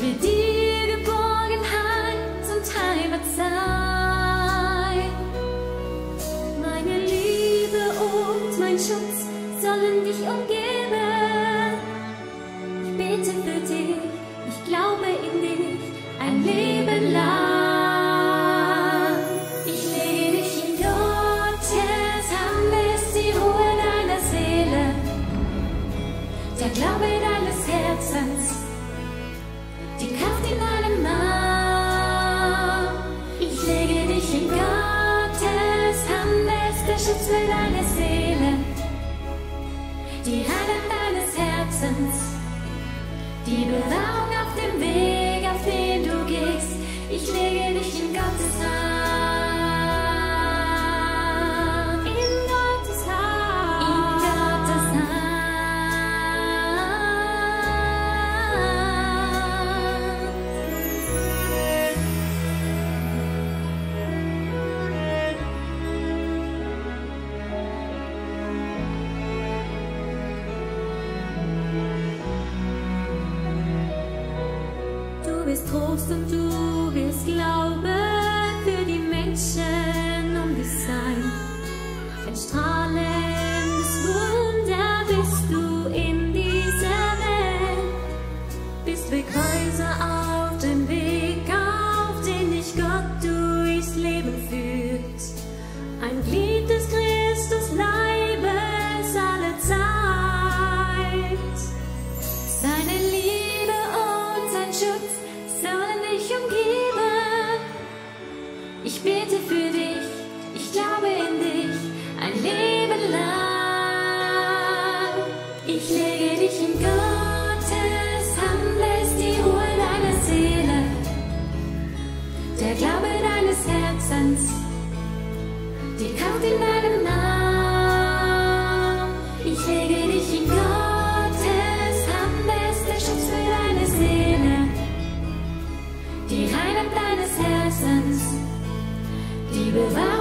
Ich will dir Geborgenheit und Heimat sein. Meine Liebe und mein Schutz sollen dich umgeben. Ich bete für dich, ich glaube in dich. Schlüssel deiner Seele, die Hallen deines Herzens, die Bewegung. bist Trost und du bist Glaube für die Menschen um dich sein. Ein Strahlen. without